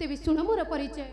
तेबे शुण मोर परिचय